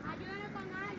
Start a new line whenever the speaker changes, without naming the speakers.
Ayúdame con algo.